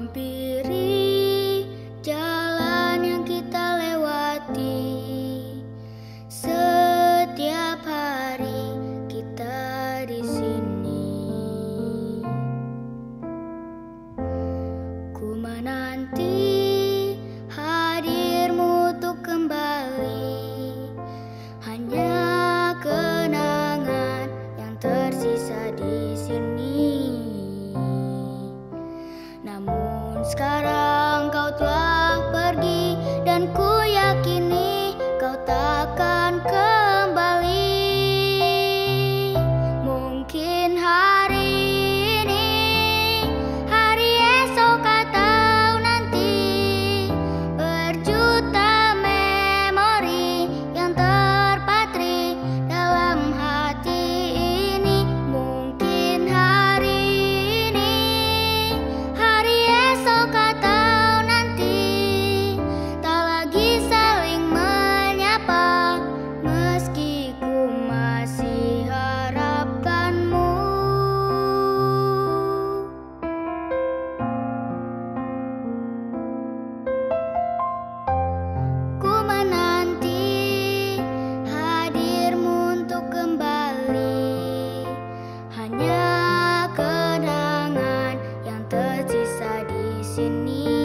menghampiri jalan yang kita lewati. Setiap hari kita di sini. Ku menanti 你。